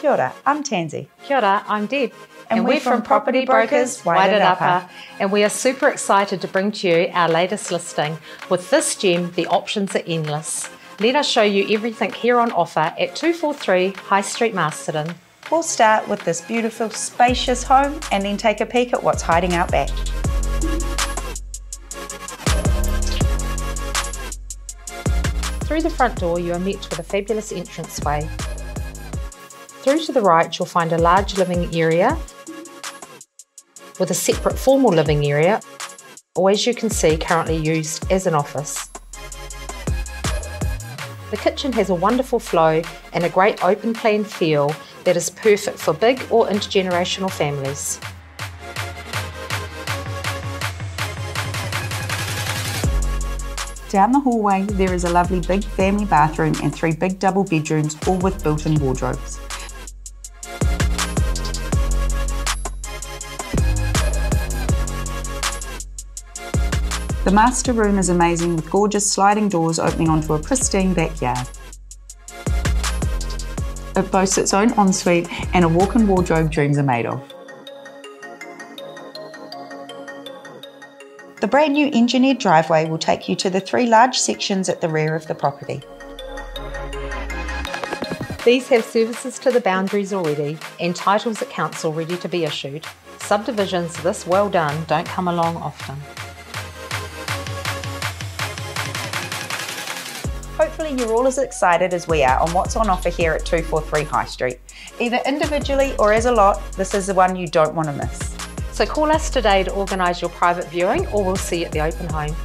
Kia ora, I'm Tansy. Kia ora, I'm Deb. And we're from Property Brokers Wairarapa. And we are super excited to bring to you our latest listing. With this gem, the options are endless. Let us show you everything here on offer at 243 High Street, Masterton. We'll start with this beautiful, spacious home and then take a peek at what's hiding out back. Through the front door, you are met with a fabulous entranceway. Through to the right, you'll find a large living area with a separate formal living area, or as you can see, currently used as an office. The kitchen has a wonderful flow and a great open plan feel that is perfect for big or intergenerational families. Down the hallway, there is a lovely big family bathroom and three big double bedrooms, all with built-in wardrobes. The master room is amazing with gorgeous sliding doors opening onto a pristine backyard. It boasts its own ensuite and a walk-in wardrobe dreams are made of. The brand new engineered driveway will take you to the three large sections at the rear of the property. These have services to the boundaries already and titles at council ready to be issued. Subdivisions this well done don't come along often. Hopefully you're all as excited as we are on what's on offer here at 243 High Street. Either individually or as a lot, this is the one you don't want to miss. So call us today to organise your private viewing or we'll see you at the open home.